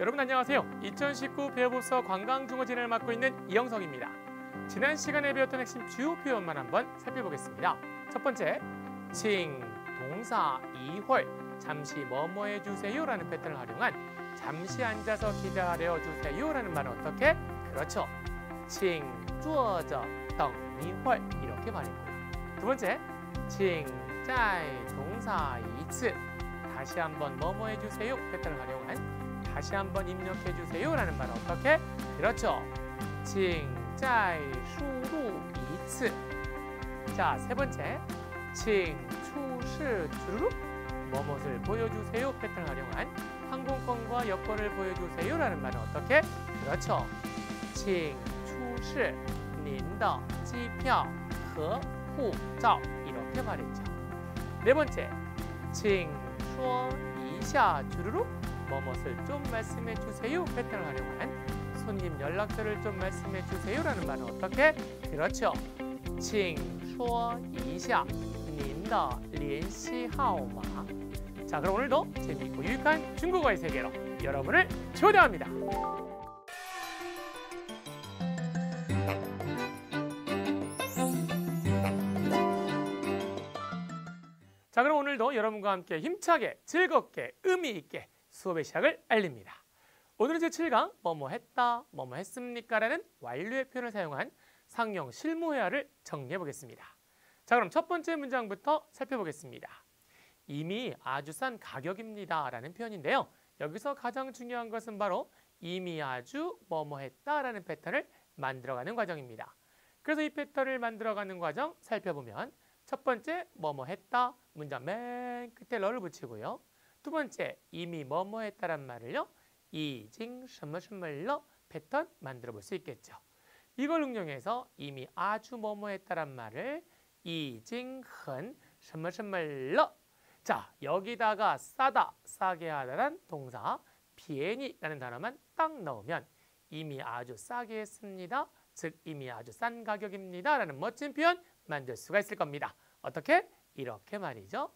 여러분 안녕하세요. 2019 배우법서 관광중어진을 맡고 있는 이영석입니다. 지난 시간에 배웠던 핵심 주요 표현만 한번 살펴보겠습니다. 첫 번째, 칭, 동사, 이홀, 잠시 뭐뭐 해주세요 라는 패턴을 활용한 잠시 앉아서 기다려주세요 라는 말은 어떻게? 그렇죠. 칭, 쪼어져, 덩, 이월 이렇게 말했고요. 두 번째, 칭, 짜이, 동사, 이츠 다시 한번 뭐뭐 해주세요 패턴을 활용한 다시 한번 입력해 주세요라는 말은 어떻게? 그렇죠. 请再输入一次. 자, 세 번째. 请出示 주르륵 뭐뭇을 보여주세요 패턴을 활용한 항공권과 여권을 보여주세요라는 말은 어떻게? 그렇죠. 请出示您的机票和护照 이렇게 말했죠. 네 번째. 请说一下 주르륵 뭐뭇을 좀 말씀해 주세요 패턴을 활용한 손님 연락처를 좀 말씀해 주세요라는 말은 어떻게? 그렇죠. 请说一下您的联系号码. 자, 그럼 오늘도 재미있고 유익한 중국어의 세계로 여러분을 초대합니다. 자, 그럼 오늘도 여러분과 함께 힘차게 즐겁게 의미 있게 수업의 시작을 알립니다. 오늘은 제7강 뭐뭐 했다, 뭐뭐 했습니까 라는 완료의 표현을 사용한 상용 실무회화를 정리해 보겠습니다. 자 그럼 첫 번째 문장부터 살펴보겠습니다. 이미 아주 싼 가격입니다 라는 표현인데요. 여기서 가장 중요한 것은 바로 이미 아주 뭐뭐 했다 라는 패턴을 만들어가는 과정입니다. 그래서 이 패턴을 만들어가는 과정 살펴보면 첫 번째 뭐뭐 했다 문장 맨 끝에 러를 붙이고요. 두 번째 이미 뭐뭐 했다란 말을요. 이징 셔머셔멀러 패턴 만들어 볼 수 있겠죠. 이걸 응용해서 이미 아주 뭐뭐 했다란 말을 이징 흔 셔머셔멀러 자 여기다가 싸다 싸게 하다란 동사 비엔이라는 단어만 딱 넣으면 이미 아주 싸게 했습니다. 즉 이미 아주 싼 가격입니다. 라는 멋진 표현 만들 수가 있을 겁니다. 어떻게? 이렇게 말이죠.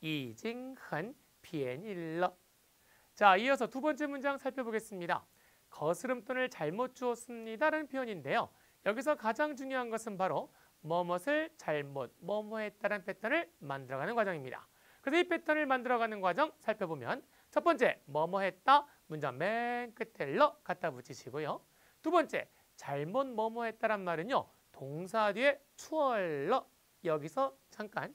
이징흔 비엔일러 자, 이어서 두 번째 문장 살펴보겠습니다. 거스름돈을 잘못 주었습니다라는 표현인데요. 여기서 가장 중요한 것은 바로 뭐뭇을 잘못 뭐뭐 했다는 패턴을 만들어가는 과정입니다. 그래서 이 패턴을 만들어가는 과정 살펴보면 첫 번째 뭐뭐 했다 문장 맨 끝에 러 갖다 붙이시고요. 두 번째 잘못 뭐뭐 했다란 말은요. 동사 뒤에 추얼러 여기서 잠깐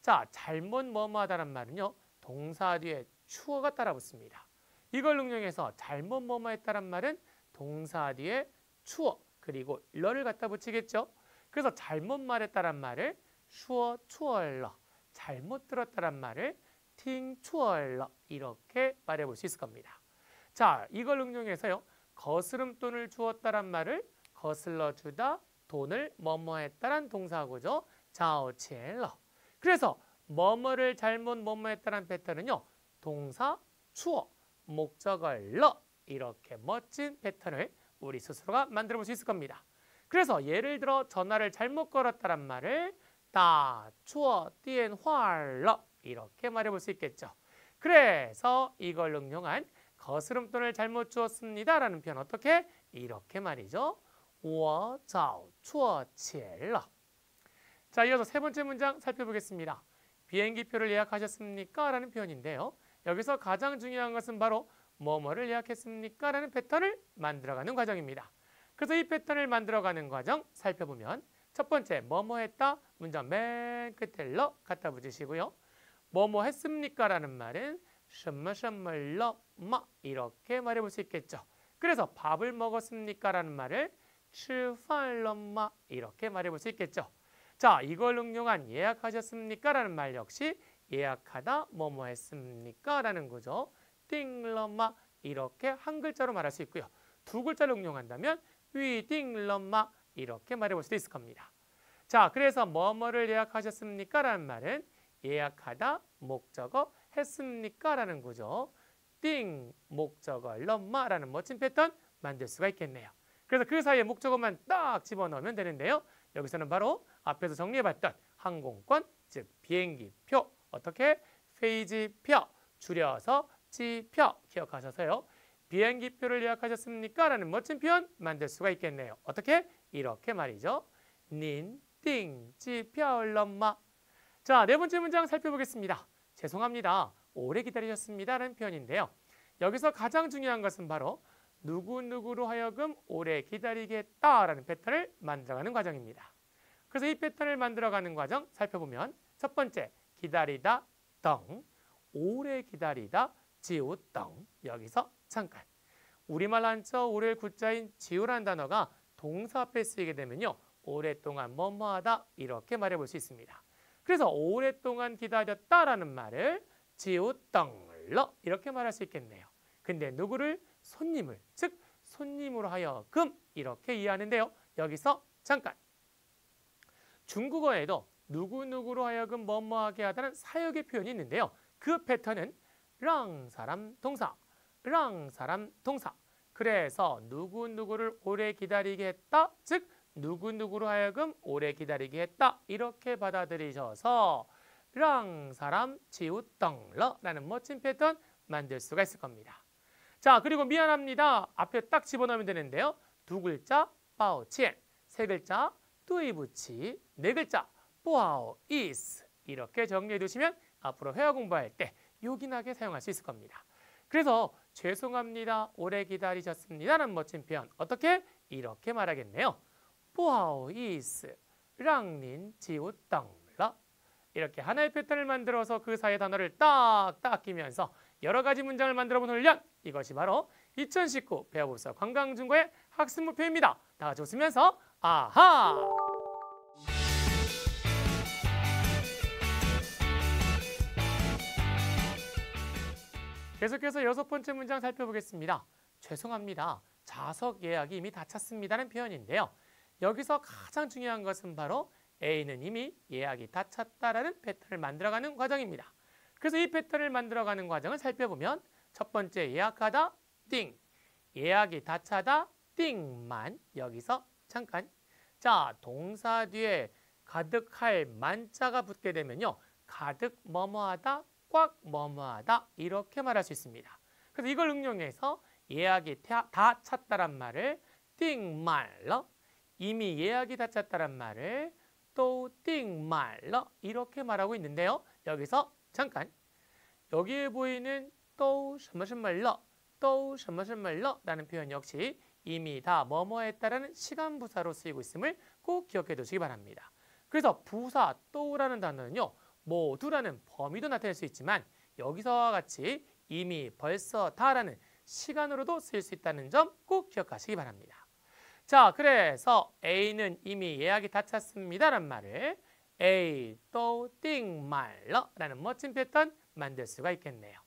자 잘못 뭐뭐 하다란 말은요. 동사 뒤에 추어가 따라 붙습니다. 이걸 응용해서 잘못 뭐뭐 했다란 말은 동사 뒤에 추어 그리고 러를 갖다 붙이겠죠. 그래서 잘못 말했다란 말을 슈어 추얼러 잘못 들었다란 말을 팅 추얼러 이렇게 말해볼 수 있을 겁니다. 자 이걸 응용해서요. 거스름 돈을 주었다란 말을 거슬러 주다 돈을 뭐뭐 했다란 동사구죠. 자오치엘러 그래서 뭐뭐를 잘못 뭐뭐 했다는 패턴은요. 동사 추어, 목적을 러 이렇게 멋진 패턴을 우리 스스로가 만들어 볼 수 있을 겁니다. 그래서 예를 들어 전화를 잘못 걸었다란 말을 다 추어 띠엔 화러 이렇게 말해 볼 수 있겠죠. 그래서 이걸 응용한 거스름돈을 잘못 주었습니다 라는 표현 어떻게? 이렇게 말이죠. 我找错钱了. 자, 이어서 세 번째 문장 살펴보겠습니다. 비행기표를 예약하셨습니까? 라는 표현인데요. 여기서 가장 중요한 것은 바로 뭐뭐를 예약했습니까? 라는 패턴을 만들어가는 과정입니다. 그래서 이 패턴을 만들어가는 과정 살펴보면 첫 번째 뭐뭐 했다 문장 맨 끝에 러 갖다 붙이시고요. 뭐뭐 했습니까? 라는 말은 什么什么了마 이렇게 말해볼 수 있겠죠. 그래서 밥을 먹었습니까? 라는 말을 吃饭了마 이렇게 말해볼 수 있겠죠. 자, 이걸 응용한 예약하셨습니까? 라는 말 역시 예약하다 뭐뭐 했습니까? 라는 거죠. 띵러마 이렇게 한 글자로 말할 수 있고요. 두 글자를 응용한다면 위띵러마 이렇게 말해볼 수도 있을 겁니다. 자, 그래서 뭐뭐를 예약하셨습니까? 라는 말은 예약하다 목적어 했습니까? 라는 거죠. 띵 목적어 럼마라는 멋진 패턴 만들 수가 있겠네요. 그래서 그 사이에 목적어만 딱 집어넣으면 되는데요. 여기서는 바로 앞에서 정리해봤던 항공권, 즉 비행기표, 어떻게? 페이지표, 줄여서 지표 기억하셔서요. 비행기표를 예약하셨습니까? 라는 멋진 표현 만들 수가 있겠네요. 어떻게? 이렇게 말이죠. 닌, 띵, 지표얼럼마. 자, 네 번째 문장 살펴보겠습니다. 죄송합니다. 오래 기다리셨습니다. 라는 표현인데요. 여기서 가장 중요한 것은 바로 누구누구로 하여금 오래 기다리게 했다라는 패턴을 만들어가는 과정입니다. 그래서 이 패턴을 만들어가는 과정 살펴보면 첫 번째 기다리다 덩 오래 기다리다 지우 덩 여기서 잠깐 우리말 한자 오래 구자인 지우란 단어가 동사 앞에 쓰이게 되면요 오랫동안 뭐뭐하다 이렇게 말해볼 수 있습니다. 그래서 오랫동안 기다렸다라는 말을 지우 덩러 이렇게 말할 수 있겠네요. 근데 누구를 손님을 즉 손님으로 하여금 이렇게 이해하는데요. 여기서 잠깐 중국어에도 누구누구로 하여금 뭐뭐하게 하다는 사역의 표현이 있는데요. 그 패턴은 랑 사람 동사, 랑 사람 동사. 그래서 누구누구를 오래 기다리게 했다. 즉 누구누구로 하여금 오래 기다리게 했다. 이렇게 받아들이셔서 랑 사람 지우덩러라는 멋진 패턴 만들 수가 있을 겁니다. 자, 그리고 미안합니다. 앞에 딱 집어넣으면 되는데요. 두 글자 빠오치엔, 세 글자 뚜이부치, 네 글자 뽀아오 이스 이렇게 정리해 두시면 앞으로 회화 공부할 때 요긴하게 사용할 수 있을 겁니다. 그래서 죄송합니다. 오래 기다리셨습니다라는 멋진 표현 어떻게? 이렇게 말하겠네요. 뽀아오 이스 랑닌 지우땅러 이렇게 하나의 패턴을 만들어서 그 사이의 단어를 딱딱 끼면서 여러 가지 문장을 만들어 본 훈련 이것이 바로 2019 배워볼수 관광중고의 학습 목표입니다. 다 같이 웃으면서 아하! 계속해서 여섯 번째 문장 살펴보겠습니다. 죄송합니다. 좌석 예약이 이미 다 찼습니다는 표현인데요. 여기서 가장 중요한 것은 바로 A는 이미 예약이 다 찼다라는 패턴을 만들어가는 과정입니다. 그래서 이 패턴을 만들어가는 과정을 살펴보면 첫 번째 예약하다 띵 예약이 다 차다 띵만 여기서 잠깐 자 동사 뒤에 가득할 만자가 붙게 되면요 가득 뭐뭐하다 꽉 머무하다 이렇게 말할 수 있습니다. 그래서 이걸 응용해서 예약이 다 찼다란 말을 띵말러 이미 예약이 다 찼다란 말을 또 띵말러 이렇게 말하고 있는데요. 여기서 잠깐 여기에 보이는 또 무슨 말러 또 무슨 말러 라는 표현 역시 이미 다 뭐뭐했다라는 시간 부사로 쓰이고 있음을 꼭 기억해 두시기 바랍니다. 그래서 부사 또라는 단어는요. 모두라는 범위도 나타낼 수 있지만 여기서와 같이 이미 벌써 다라는 시간으로도 쓰일 수 있다는 점 꼭 기억하시기 바랍니다. 자, 그래서 A는 이미 예약이 다 찼습니다란 말을 A 또 띵말러라는 멋진 패턴 만들 수가 있겠네요.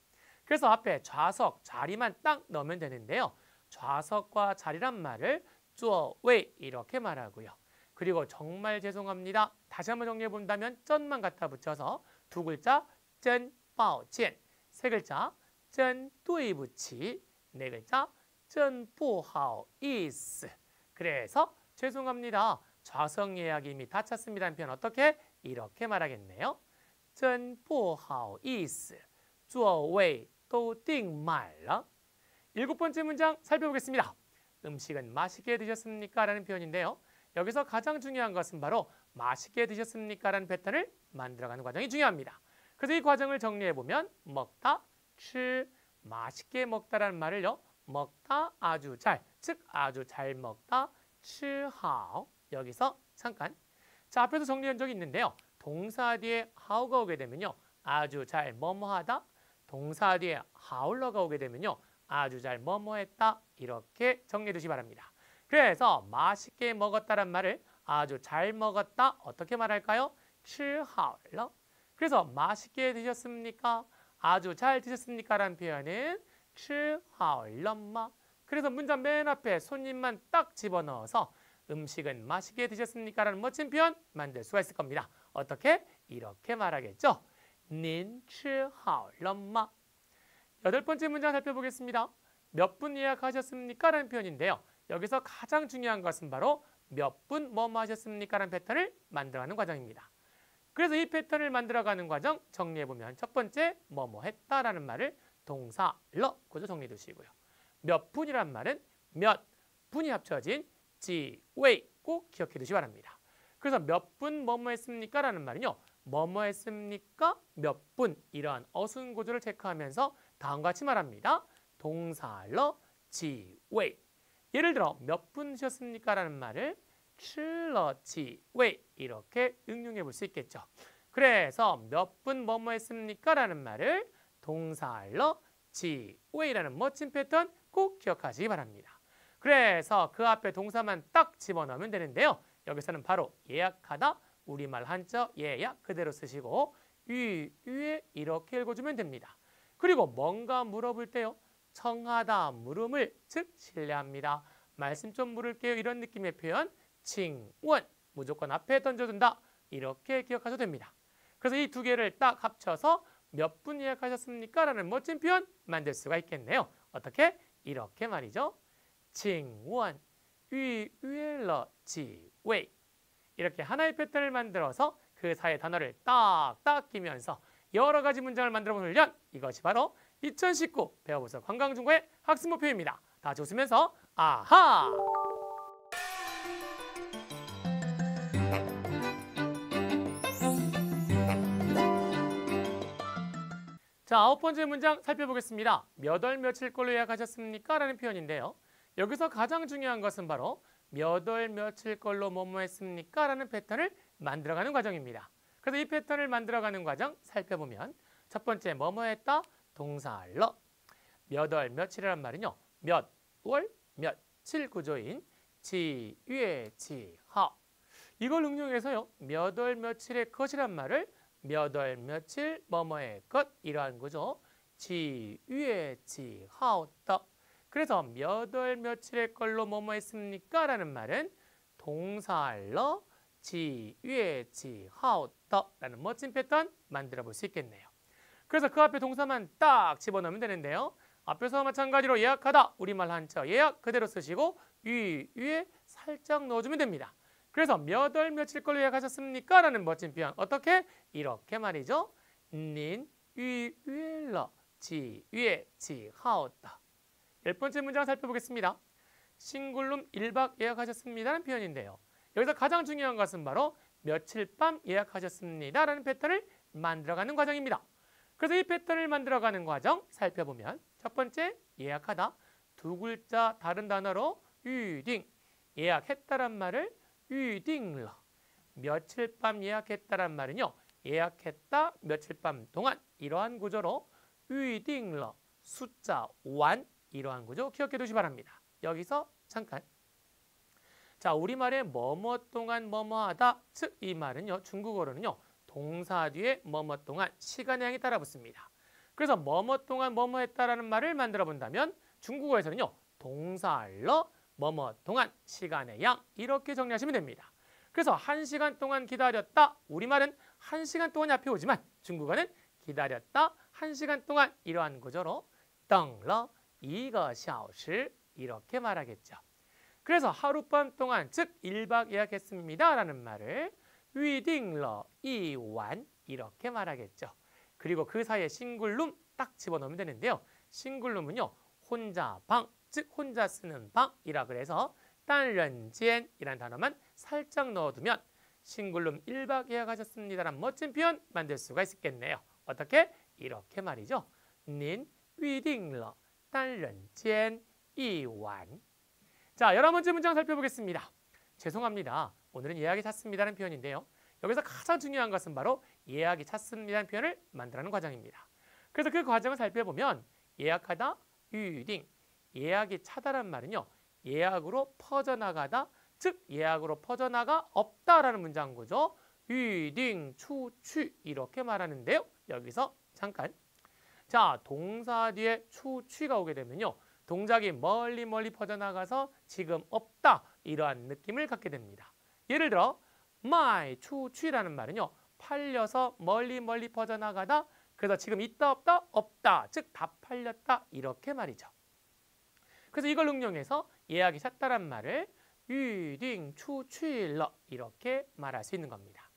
그래서 앞에 좌석, 자리만 딱 넣으면 되는데요. 좌석과 자리란 말을 쭈어웨이 이렇게 말하고요. 그리고 정말 죄송합니다. 다시 한번 정리해 본다면 쩐만 갖다 붙여서 두 글자 쩐, 빠오, 젠, 세 글자 쩐, 뚜이 붙이, 네 글자 쩐, 뿌하오, 이스. 그래서 죄송합니다. 좌석 예약이 이미 다 찼습니다는 표현 어떻게? 이렇게 말하겠네요. 真不好意思座位都订满了 일곱 번째 문장 살펴보겠습니다. 음식은 맛있게 드셨습니까? 라는 표현인데요. 여기서 가장 중요한 것은 바로 맛있게 드셨습니까? 라는 패턴을 만들어가는 과정이 중요합니다. 그래서 이 과정을 정리해보면 먹다, 치, 맛있게 먹다라는 말을요. 먹다, 아주 잘, 즉 아주 잘 먹다, 취하오. 여기서 잠깐 자 앞에서 정리한 적이 있는데요. 동사 뒤에 하우가 오게 되면요. 아주 잘 뭐뭐하다, 동사 뒤에 하울러가 오게 되면요. 아주 잘 뭐뭐했다 이렇게 정리해 두시기 바랍니다. 그래서 맛있게 먹었다란 말을 아주 잘 먹었다. 어떻게 말할까요? 吃好了. 그래서 맛있게 드셨습니까? 아주 잘 드셨습니까? 라는 표현은 吃好了吗? 그래서 문장 맨 앞에 손님만 딱 집어넣어서 음식은 맛있게 드셨습니까? 라는 멋진 표현 만들 수가 있을 겁니다. 어떻게? 이렇게 말하겠죠. 您吃好了吗? 여덟 번째 문장 살펴보겠습니다. 몇 분 예약하셨습니까? 라는 표현인데요. 여기서 가장 중요한 것은 바로 몇 분 뭐뭐 하셨습니까? 라는 패턴을 만들어가는 과정입니다. 그래서 이 패턴을 만들어가는 과정 정리해보면 첫 번째 뭐뭐 했다라는 말을 동사 了 구조 정리해 두시고요. 몇 분이란 말은 몇 분이 합쳐진 几位 꼭 기억해 두시 기 바랍니다. 그래서 몇 분 뭐뭐 했습니까? 라는 말은요. 뭐뭐 했습니까? 몇 분 이러한 어순 구조를 체크하면서 다음과 같이 말합니다. 동사 了 几位 예를 들어 몇 분 쉬었습니까? 라는 말을 출러치 왜 이렇게 응용해 볼 수 있겠죠. 그래서 몇 분 뭐뭐 했습니까? 라는 말을 동사 알러치. 왜? 라는 멋진 패턴 꼭 기억하시기 바랍니다. 그래서 그 앞에 동사만 딱 집어넣으면 되는데요. 여기서는 바로 예약하다 우리말 한자 예약 그대로 쓰시고 위, 위에 이렇게 읽어주면 됩니다. 그리고 뭔가 물어볼 때요. 청하다, 물음을 즉 신뢰합니다. 말씀 좀 물을게요. 이런 느낌의 표현 칭원 무조건 앞에 던져둔다. 이렇게 기억하셔도 됩니다. 그래서 이 두 개를 딱 합쳐서 몇 분 예약하셨습니까? 라는 멋진 표현 만들 수가 있겠네요. 어떻게? 이렇게 말이죠. 칭원 위위러 지웨이 이렇게 하나의 패턴을 만들어서 그 사이의 단어를 딱딱 끼면서 여러 가지 문장을 만들어 보는 훈련 이것이 바로 2019 배워보서 관광중고의 학습 목표입니다. 다 같이 웃으면서 아하! 자, 아홉 번째 문장 살펴보겠습니다. 몇 월 며칠 걸로 예약하셨습니까? 라는 표현인데요. 여기서 가장 중요한 것은 바로 몇 월 며칠 걸로 뭐뭐 했습니까? 라는 패턴을 만들어가는 과정입니다. 그래서 이 패턴을 만들어가는 과정 살펴보면 첫 번째 뭐뭐 했다? 동사 러 몇 월 며칠이란 말은요. 몇 월 며칠 구조인 지, 위, 지, 하 이걸 응용해서요. 몇 월 며칠의 것이란 말을 몇 월 며칠 뭐뭐의 것 이러한 거죠. 지 위에 지 하오떠. 그래서 몇 월 며칠의 걸로 뭐뭐 했습니까? 라는 말은 동사러 지 위에 지 하오떠 라는 멋진 패턴 만들어 볼 수 있겠네요. 그래서 그 앞에 동사만 딱 집어넣으면 되는데요. 앞에서 마찬가지로 예약하다 우리말 한자 예약 그대로 쓰시고 위 위에 살짝 넣어주면 됩니다. 그래서 몇 월 며칠 걸로 예약하셨습니까? 라는 멋진 표현. 어떻게? 이렇게 말이죠. 닌, 위, 위러, 지, 위에, 지, 하오다. 열 번째 문장 살펴보겠습니다. 싱글룸 1박 예약하셨습니다라는 표현인데요. 여기서 가장 중요한 것은 바로 며칠 밤 예약하셨습니다라는 패턴을 만들어가는 과정입니다. 그래서 이 패턴을 만들어가는 과정 살펴보면 첫 번째 예약하다 두 글자 다른 단어로 유딩 예약했다란 말을 유딩러 며칠 밤 예약했다란 말은요. 예약했다 며칠 밤 동안 이러한 구조로 유딩러 숫자 완 이러한 구조 기억해 두시 기 바랍니다. 여기서 잠깐 자 우리말에 뭐뭐 동안 뭐뭐 하다 즉 이 말은요 중국어로는요 동사 뒤에 뭐뭐 동안 시간의 양이 따라 붙습니다. 그래서 뭐뭐 동안 뭐뭐 했다라는 말을 만들어 본다면 중국어에서는요. 동사알러 뭐뭐 동안 시간의 양 이렇게 정리하시면 됩니다. 그래서 한시간 동안 기다렸다. 우리말은 한시간 동안 앞에 오지만 중국어는 기다렸다. 한시간 동안 이러한 구조로 덩러 이거 샤오시 이렇게 말하겠죠. 그래서 하룻밤 동안 즉 1박 예약했습니다라는 말을 预定了 이완 이렇게 말하겠죠. 그리고 그 사이에 싱글룸 딱 집어넣으면 되는데요. 싱글룸은요. 혼자 방, 즉 혼자 쓰는 방이라 그래서 딴人间이라는 단어만 살짝 넣어두면 싱글룸 1박 예약하셨습니다란 멋진 표현 만들 수가 있겠네요. 어떻게? 이렇게 말이죠. 닌预定了单人间 이완 자, 열한 번째 문장 살펴보겠습니다. 죄송합니다. 오늘은 예약이 찼습니다라는 표현인데요. 여기서 가장 중요한 것은 바로 예약이 찼습니다라는 표현을 만들어가는 과정입니다. 그래서 그 과정을 살펴보면 예약하다, 유딩, 예약이 차다란 말은요. 예약으로 퍼져나가다, 즉 예약으로 퍼져나가 없다라는 문장구죠. 유딩, 추, 취 이렇게 말하는데요. 여기서 잠깐 자 동사 뒤에 추, 취가 오게 되면요. 동작이 멀리 멀리 퍼져나가서 지금 없다 이러한 느낌을 갖게 됩니다. 예를 들어 my, 추, 취라는 말은요. 팔려서 멀리 멀리 퍼져나가다 그래서 지금 있다 없다 없다 즉 다 팔렸다 이렇게 말이죠. 그래서 이걸 응용해서 예약이 찼다란 말을 유딩 추취러 이렇게 말할 수 있는 겁니다.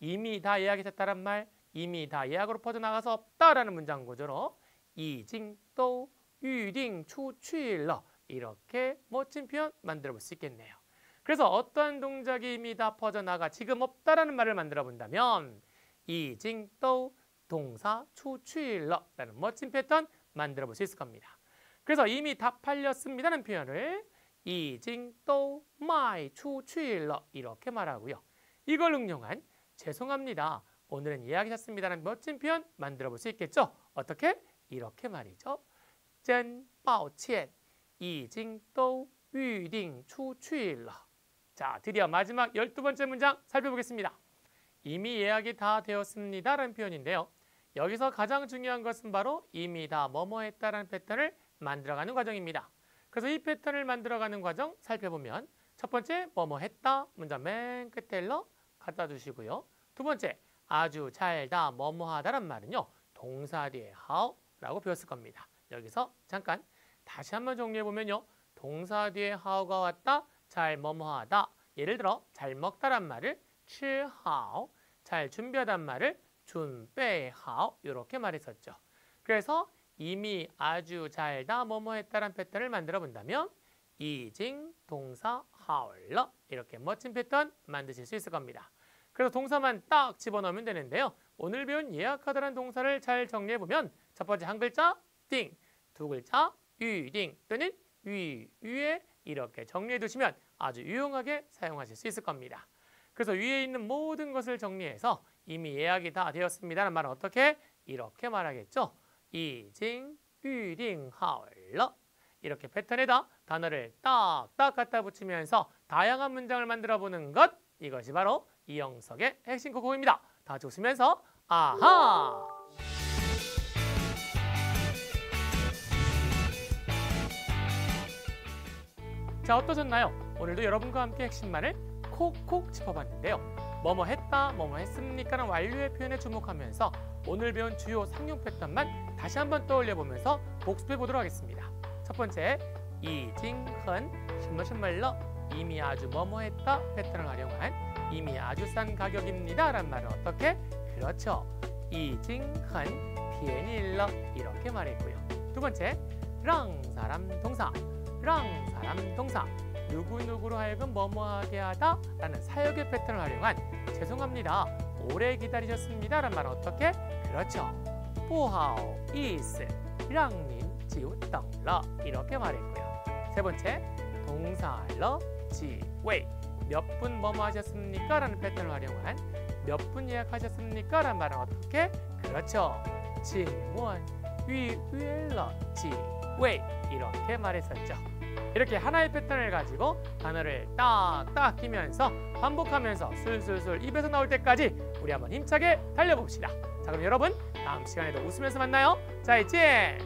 이미 다 예약이 찼다란 말, 이미 다 예약으로 퍼져나가서 없다라는 문장 구조로 이징 또 유딩 추취러 이렇게 멋진 표현 만들어 볼 수 있겠네요. 그래서 어떠한 동작이 이미 다 퍼져나가 지금 없다라는 말을 만들어 본다면 이징또 동사 추취러라는 멋진 패턴 만들어 볼 수 있을 겁니다. 그래서 이미 다 팔렸습니다는 표현을 이징또 마이 추취러 이렇게 말하고요. 이걸 응용한 죄송합니다. 오늘은 예약하셨습니다라는 멋진 표현 만들어 볼 수 있겠죠? 어떻게? 이렇게 말이죠. 真抱歉 已经都预定出去了. 자, 드디어 마지막 열두 번째 문장 살펴보겠습니다. 이미 예약이 다 되었습니다 라는 표현인데요. 여기서 가장 중요한 것은 바로 이미 다 뭐뭐 했다라는 패턴을 만들어가는 과정입니다. 그래서 이 패턴을 만들어가는 과정 살펴보면 첫 번째 뭐뭐 했다 문장 맨 끝에 러 갖다 두시고요. 두 번째 아주 잘다 뭐뭐 하다란 말은요. 동사 뒤에 how라고 배웠을 겁니다. 여기서 잠깐 다시 한번 정리해 보면요. 동사 뒤에 how가 왔다. 잘 뭐뭐하다. 예를 들어 잘 먹다란 말을 吃好, 잘 준비하단 말을 准备好 이렇게 말했었죠. 그래서 이미 아주 잘다 뭐뭐했다란 패턴을 만들어 본다면 이징 동사 하얼러 이렇게 멋진 패턴 만드실 수 있을 겁니다. 그래서 동사만 딱 집어넣으면 되는데요. 오늘 배운 예약하다란 동사를 잘 정리해 보면 첫 번째 한 글자 띵, 두 글자 유딩 또는 위, 위에 이렇게 정리해 두시면 아주 유용하게 사용하실 수 있을 겁니다. 그래서 위에 있는 모든 것을 정리해서 이미 예약이 다 되었습니다는 말은 어떻게? 이렇게 말하겠죠. 이징 유딩 하얼러 이렇게 패턴에다 단어를 딱딱 갖다 붙이면서 다양한 문장을 만들어 보는 것 이것이 바로 이영석의 핵심 코코입니다. 다 웃으면서 아하! 자 어떠셨나요? 오늘도 여러분과 함께 핵심만을 콕콕 짚어봤는데요. 뭐뭐 했다, 뭐뭐 했습니까 라는 완료의 표현에 주목하면서 오늘 배운 주요 상용 패턴만 다시 한번 떠올려 보면서 복습해 보도록 하겠습니다. 첫 번째, 이징헌 신머신말러 이미 아주 뭐뭐 했다 패턴을 활용한 이미 아주 싼 가격입니다 라는 말은 어떻게? 그렇죠. 이징헌 비엔일러 이렇게 말했고요. 두 번째, 랑 사람 동사 랑 사람 동사 누구누구로 하여금 뭐뭐하게 하다 라는 사역의 패턴을 활용한 죄송합니다. 오래 기다리셨습니다 라는 말은 어떻게? 그렇죠. 不好意思 랑님 지우떡러 이렇게 말했고요. 세 번째 동사러 지웨이 몇 분 뭐뭐 하셨습니까? 라는 패턴을 활용한 몇 분 예약하셨습니까? 라는 말은 어떻게? 그렇죠. 징원 위위러 지 웨이 이렇게 말했었죠. 이렇게 하나의 패턴을 가지고 단어를 딱딱 끼면서 반복하면서 술술술 입에서 나올 때까지 우리 한번 힘차게 달려봅시다. 자 그럼 여러분 다음 시간에도 웃으면서 만나요. 자 이제